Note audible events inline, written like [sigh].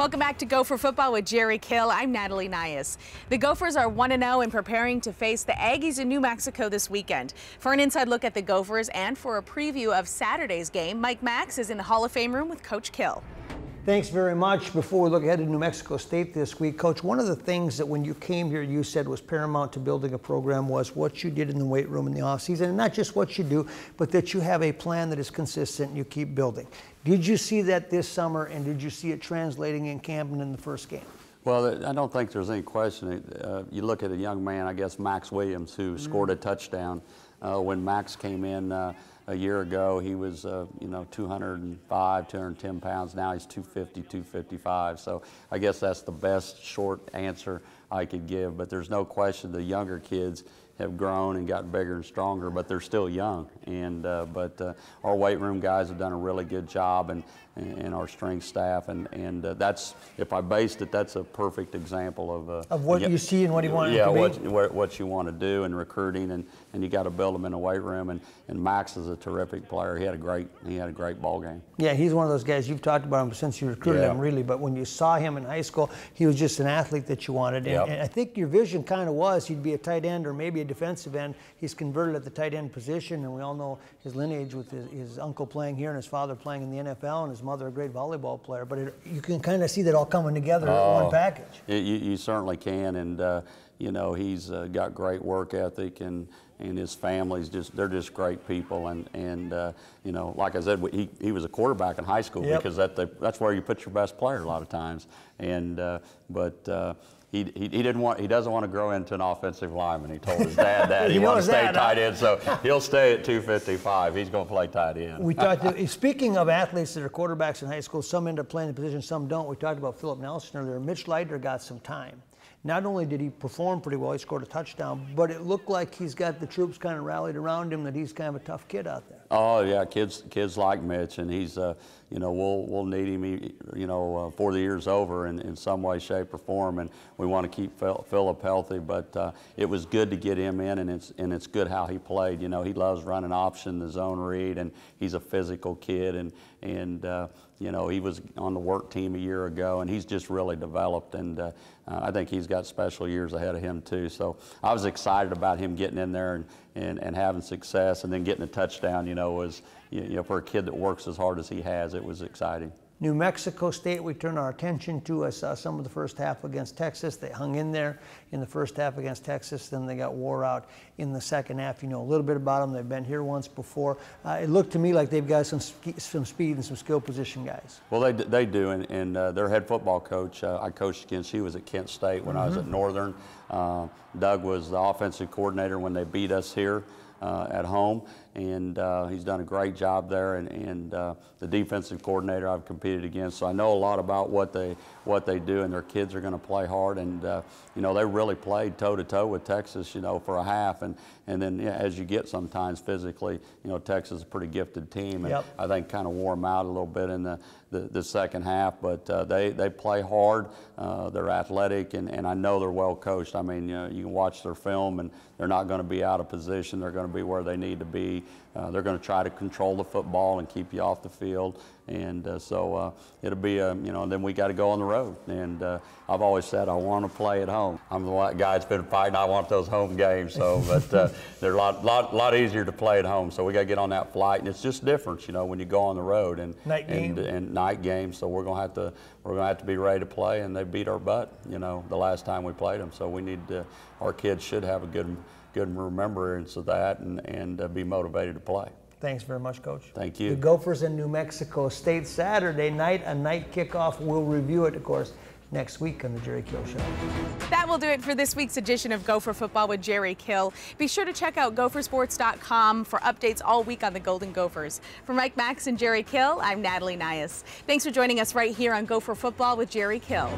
Welcome back to Gopher Football with Jerry Kill. I'm Natalie Nias. The Gophers are 1-0 and oh preparing to face the Aggies in New Mexico this weekend. For an inside look at the Gophers and for a preview of Saturday's game, Mike Max is in the Hall of Fame room with Coach Kill. Thanks very much. Before we look ahead to New Mexico State this week, Coach, one of the things that when you came here you said was paramount to building a program was what you did in the weight room in the offseason, and not just what you do, but that you have a plan that is consistent and you keep building. Did you see that this summer, and did you see it translating in Camden in the first game? Well, I don't think there's any question. Uh, you look at a young man, I guess Max Williams, who mm scored a touchdown uh, when Max came in. Uh, a year ago, he was, uh, you know, 205, 210 pounds. Now he's 250, 255. So I guess that's the best short answer I could give. But there's no question the younger kids have grown and gotten bigger and stronger, but they're still young. And uh, but uh, our weight room guys have done a really good job, and and our strength staff, and and uh, that's if I based it, that's a perfect example of uh, of what you see and what you want yeah, to what, what, what you want to do in recruiting, and and you got to build them in a weight room. And and Max is a terrific player. He had a great he had a great ball game. Yeah, he's one of those guys you've talked about him since you recruited yeah. him, really. But when you saw him in high school, he was just an athlete that you wanted. And, yep. and I think your vision kind of was he'd be a tight end or maybe a defensive end. He's converted at the tight end position, and we all know his lineage with his, his uncle playing here and his father playing in the NFL and his mother a great volleyball player. But it, you can kind of see that all coming together oh, in one oh, package. You, you certainly can, and uh, you know he's uh, got great work ethic and and his family's just they're just great people and and uh, you know like I said he, he was a quarterback in high school yep. because that the, that's where you put your best player a lot of times and uh, but uh, he, he, he, didn't want he doesn't want to grow into an offensive lineman. He told his dad that [laughs] he wants to stay that, tight end, so he'll stay at 255. He's going to play tight end. We [laughs] talked. To, speaking of athletes that are quarterbacks in high school, some end up playing the position, some don't. We talked about Philip Nelson earlier. Mitch Leidner got some time. Not only did he perform pretty well, he scored a touchdown, but it looked like he's got the troops kind of rallied around him. That he's kind of a tough kid out there. Oh yeah, kids kids like Mitch, and he's uh, you know we'll we'll need him you know uh, for the years over in, in some way, shape, or form, and we want to keep Philip healthy. But uh, it was good to get him in, and it's and it's good how he played. You know he loves running option, the zone read, and he's a physical kid, and and uh, you know he was on the work team a year ago, and he's just really developed, and uh, I think he's got special years ahead of him too. So I was excited about him getting in there and and, and having success, and then getting a touchdown. You know was, you know, for a kid that works as hard as he has, it was exciting. New Mexico State, we turn our attention to. I saw some of the first half against Texas. They hung in there in the first half against Texas, then they got wore out in the second half. You know a little bit about them. They've been here once before. Uh, it looked to me like they've got some some speed and some skill position guys. Well, they, they do, and, and uh, their head football coach, uh, I coached against, he was at Kent State when mm -hmm. I was at mm-hmm. Northern. Uh, Doug was the offensive coordinator when they beat us here uh, at home, and uh, he's done a great job there. And, and uh, the defensive coordinator I've competed against, so I know a lot about what they what they do, and their kids are going to play hard. And uh, you know, they really played toe to toe with Texas, you know, for a half, and and then yeah, as you get sometimes physically, you know, Texas is a pretty gifted team, and yep. I think kind of wore them out a little bit in the the, the second half. But uh, they they play hard, uh, they're athletic, and, and I know they're well coached. I mean, you, know, you can watch their film, and they're not going to be out of position. They're going to be where they need to be. Uh, they're going to try to control the football and keep you off the field. And uh, so uh, it'll be, a, um, you know, and then we got to go on the road. And uh, I've always said I want to play at home. I'm the guy that's been fighting. I want those home games. So, [laughs] but uh, they're a lot, lot, lot easier to play at home. So we got to get on that flight, and it's just different, you know, when you go on the road and night and, and night games. So we're going to have to, we're to have to be ready to play. And they beat our butt, you know, the last time we played them. So we need to, our kids should have a good, good remembrance of that and and uh, be motivated to play. Thanks very much, Coach. Thank you. The Gophers in New Mexico State Saturday night, a night kickoff. We'll review it, of course, next week on the Jerry Kill Show. That will do it for this week's edition of Gopher Football with Jerry Kill. Be sure to check out gophersports.com for updates all week on the Golden Gophers. For Mike Max and Jerry Kill, I'm Natalie Nias. Thanks for joining us right here on Gopher Football with Jerry Kill.